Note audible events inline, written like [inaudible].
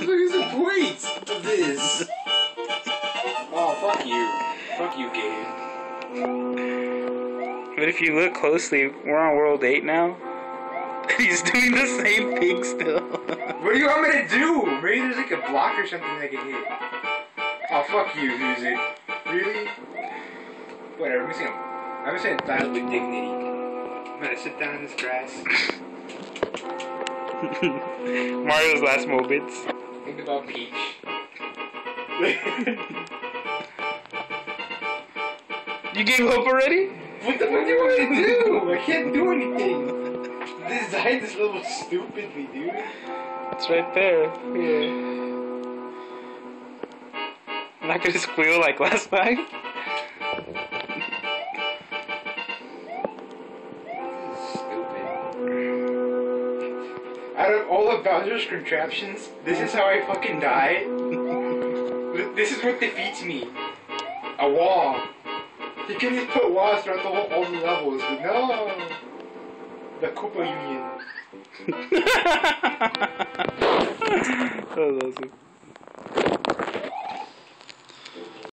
the fuck is the point of this? Oh, fuck you. Fuck you, game. But if you look closely, we're on World 8 now. [laughs] He's doing the same thing still. What do you want me to do? Maybe there's like a block or something I can hit. Oh, fuck you, music. Really? Whatever, I'm just gonna, I'm just gonna die with dignity. I'm gonna sit down in this grass. [laughs] Mario's last moments. About Peach. You gave up already? What the fuck do you want me to do? I can't do anything. Design this little stupidly, dude. It's right there. Yeah. I'm not gonna squeal like last time. Out of all of Bowser's contraptions, this is how I fucking die. [laughs] this is what defeats me. A wall. He can just put walls throughout the whole, all the levels, but no. The Koopa Union. [laughs] that was awesome.